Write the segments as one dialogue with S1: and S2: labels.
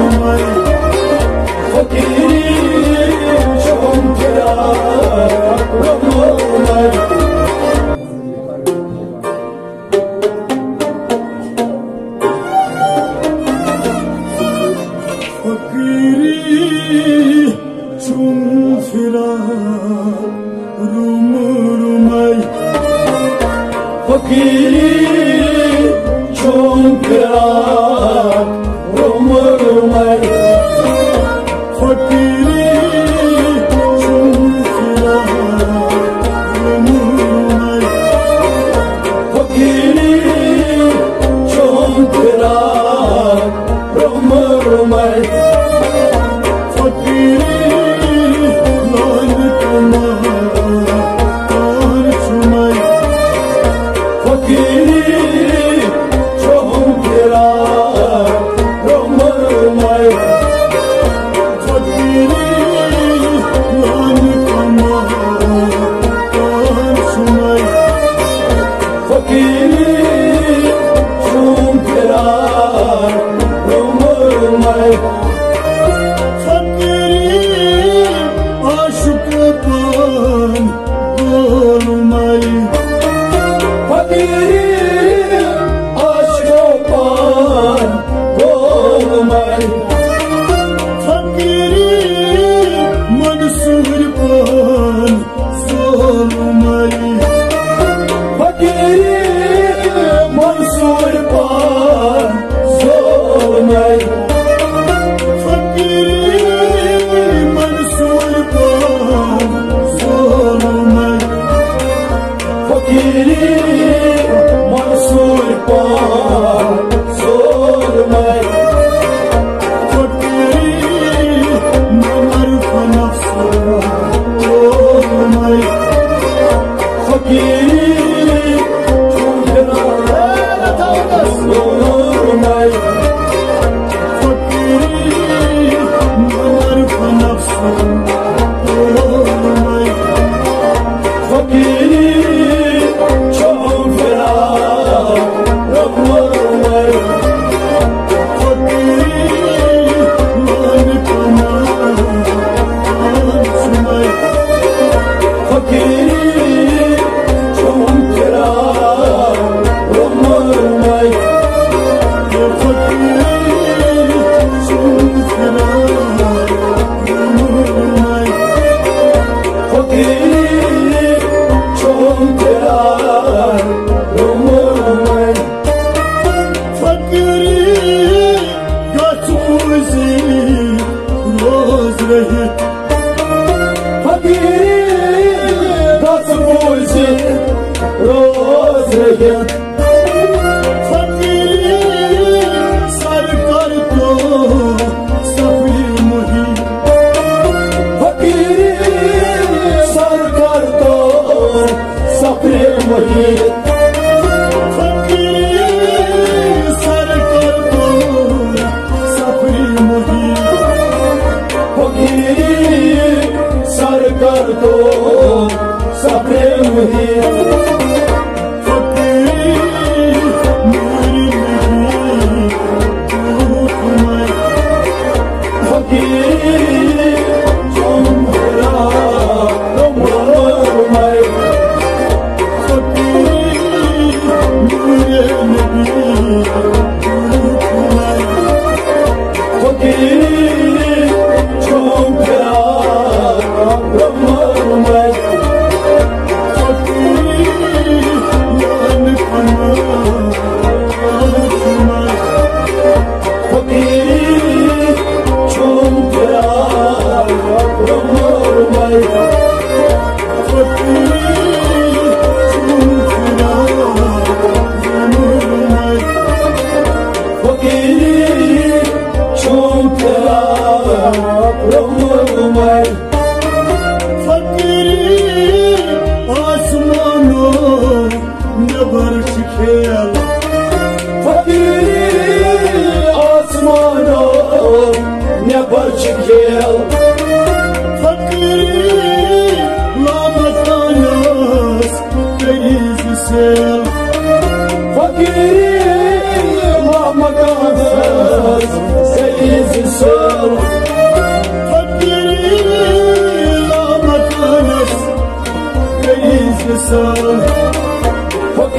S1: Come on.
S2: mơ mơ
S1: mơ
S2: my way.
S1: good.
S2: çekiyor
S1: Fakiri labatanas kerizisi
S2: Fakiri
S1: labatanas kerizisi Fakiri labatanas kerizisi
S2: Fakiri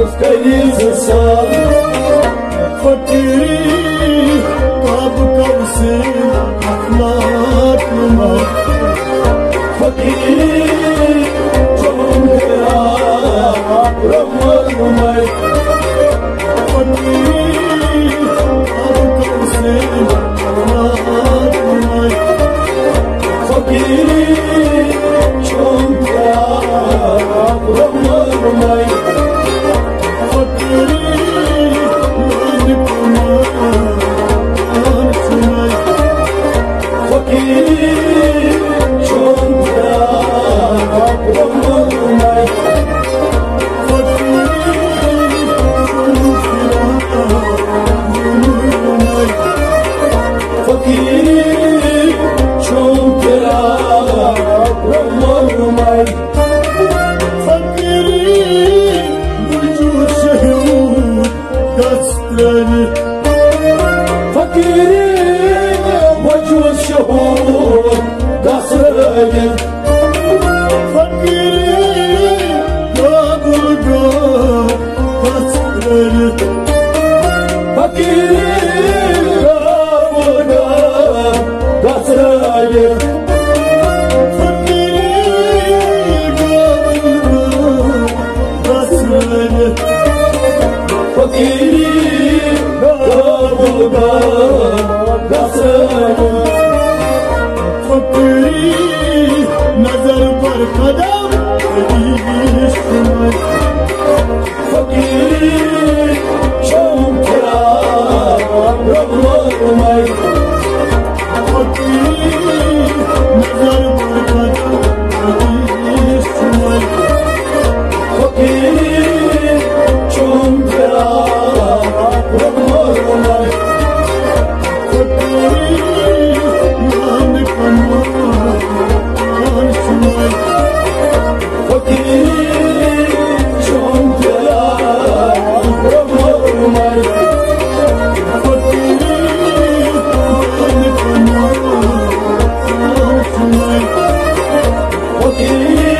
S1: labatanas kerizisi
S2: Fakiri
S1: labatanas پتري قاب kavsin سے اڪلا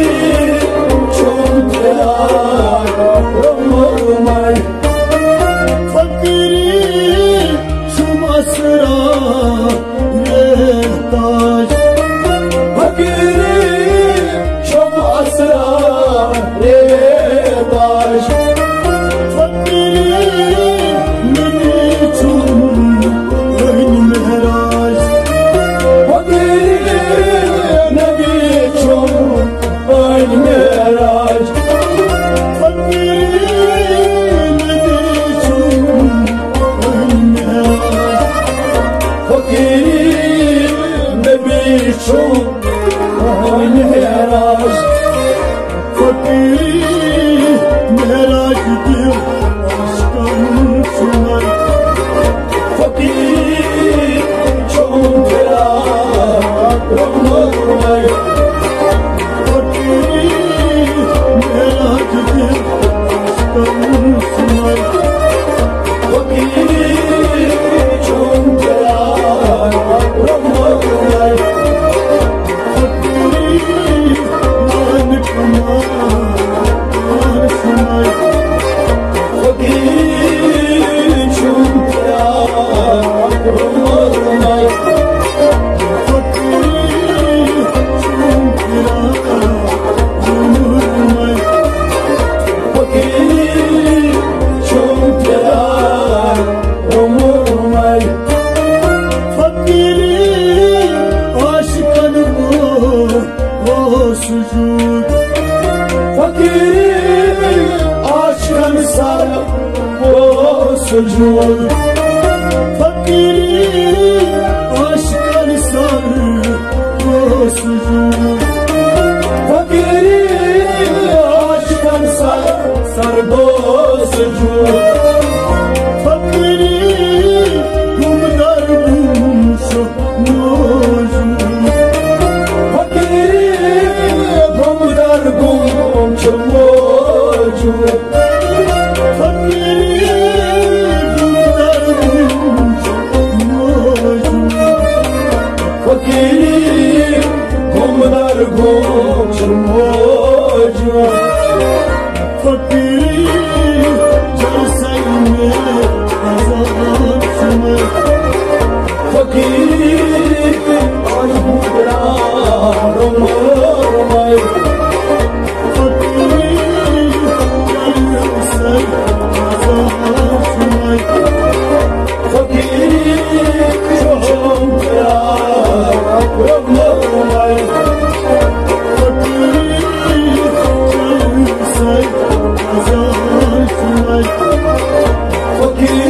S2: you. large Fakir Porque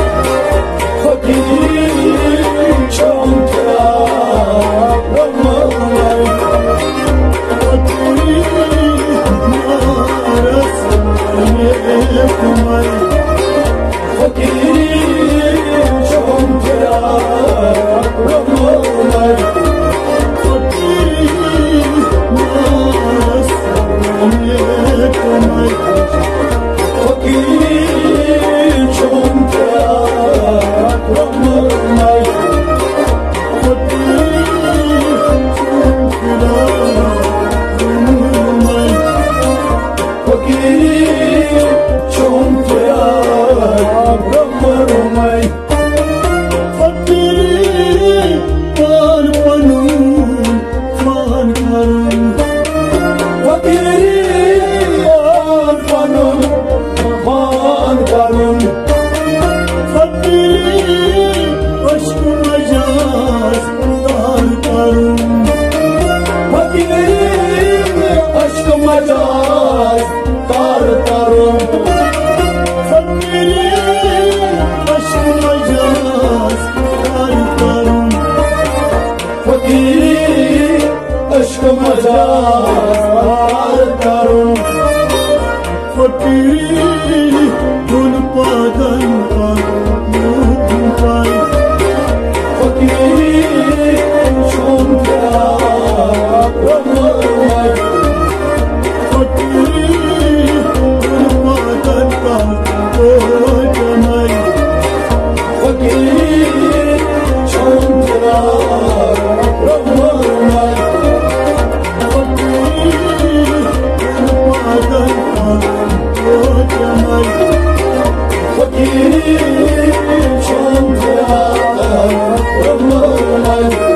S1: Oh,
S2: oh,
S1: oh,
S2: oh,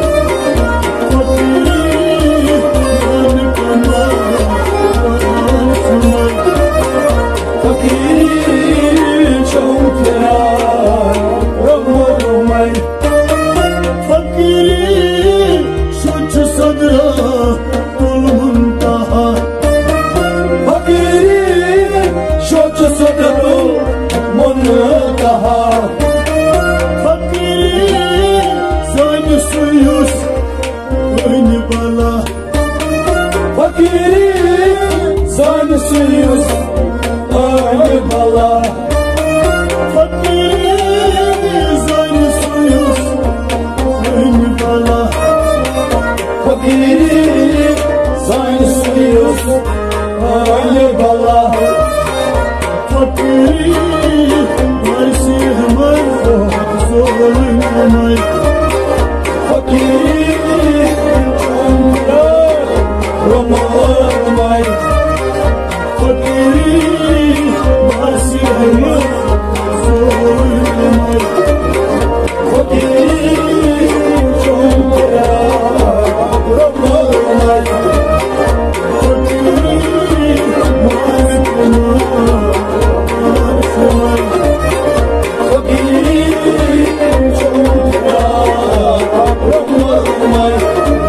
S1: তোমায়